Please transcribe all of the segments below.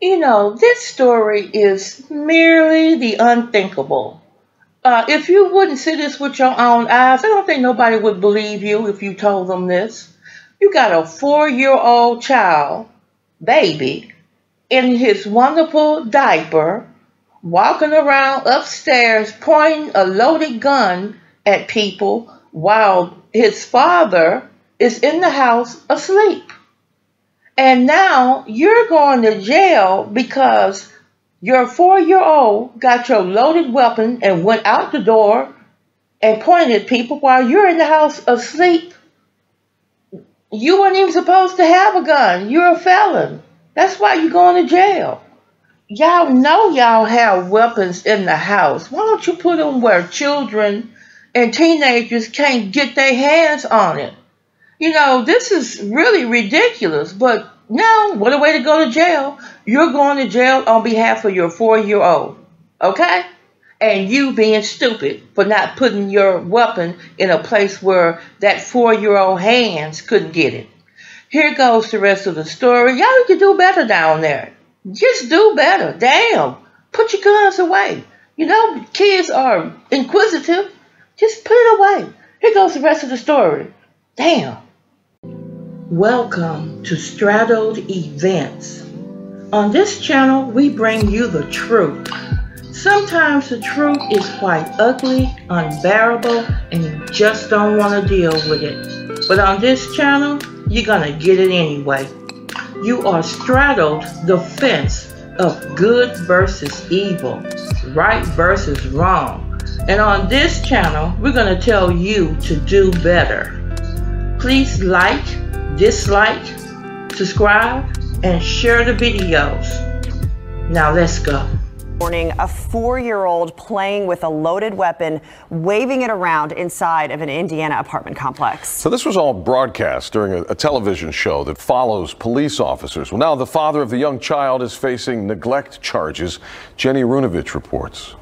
You know, this story is merely the unthinkable. Uh, if you wouldn't see this with your own eyes, I don't think nobody would believe you if you told them this. You got a four year old child, baby, in his wonderful diaper, walking around upstairs pointing a loaded gun at people while his father is in the house asleep. And now you're going to jail because your four year old got your loaded weapon and went out the door and pointed at people while you're in the house asleep. You weren't even supposed to have a gun. You're a felon. That's why you're going to jail. Y'all know y'all have weapons in the house. Why don't you put them where children and teenagers can't get their hands on it? You know, this is really ridiculous, but now, what a way to go to jail. You're going to jail on behalf of your four year old, okay? And you being stupid for not putting your weapon in a place where that four year old hands couldn't get it. Here goes the rest of the story. Y'all can do better down there. Just do better. Damn. Put your guns away. You know, kids are inquisitive. Just put it away. Here goes the rest of the story. Damn. Welcome to Straddled Events. On this channel, we bring you the truth. Sometimes the truth is quite ugly, unbearable, and you just don't want to deal with it. But on this channel, you're going to get it anyway. You are straddled the fence of good versus evil, right versus wrong. And on this channel, we're going to tell you to do better. Please like, dislike, subscribe, and share the videos. Now let's go. Morning, a four-year-old playing with a loaded weapon, waving it around inside of an Indiana apartment complex. So this was all broadcast during a, a, television show that follows police officers. Well, now the father of the young child is facing neglect charges. Jennie Runevitch reports.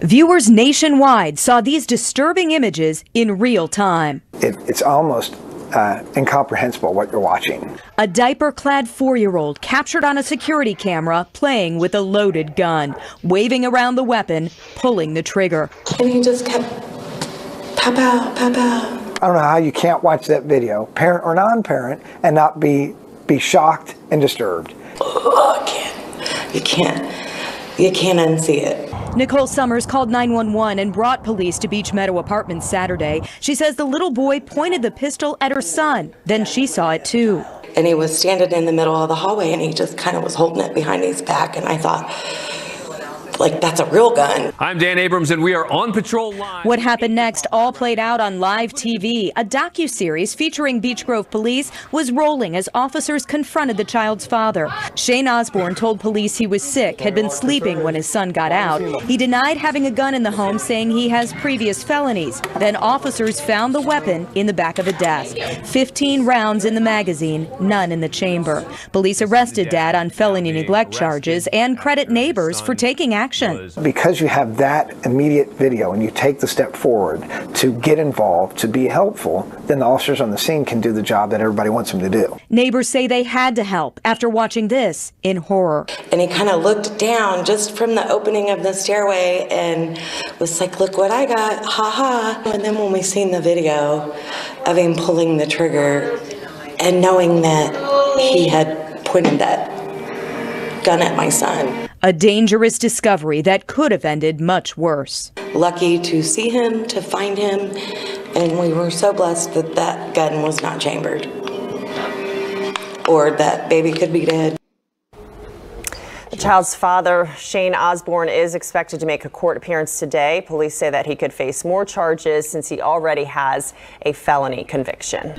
Viewers nationwide saw these disturbing images in real time. It, it's almost uh, incomprehensible what you're watching. A diaper clad four year old captured on a security camera playing with a loaded gun, waving around the weapon, pulling the trigger. And he just kept pow pow, pow pow. I don't know how you can't watch that video, parent or non parent, and not be, be shocked and disturbed. Oh, I can't. You can't. You can't unsee it. Nicole Summers called 911 and brought police to Beech Meadow Apartments Saturday. She says the little boy pointed the pistol at her son. Then she saw it too. And he was standing in the middle of the hallway and he just kind of was holding it behind his back. And I thought, like that's a real gun. I'm Dan Abrams and we are on patrol live. What happened next all played out on live TV. A docu-series featuring Beech Grove police was rolling as officers confronted the child's father. Shane Osborne told police he was sick, had been sleeping when his son got out. He denied having a gun in the home, saying he has previous felonies. Then officers found the weapon in the back of a desk. 15 rounds in the magazine, none in the chamber. Police arrested dad on felony neglect charges and credit neighbors for taking action action. Because you have that immediate video and you take the step forward to get involved, to be helpful, then the officers on the scene can do the job that everybody wants them to do. Neighbors say they had to help after watching this in horror. And he kind of looked down just from the opening of the stairway and was like, look what I got, ha ha. And then when we seen the video of him pulling the trigger and knowing that he had pointed that gun at my son. A dangerous discovery that could have ended much worse. Lucky to see him, to find him, and we were so blessed that that gun was not chambered or that baby could be dead. The child's father, Shane Osborne, is expected to make a court appearance today. Police say that he could face more charges since he already has a felony conviction.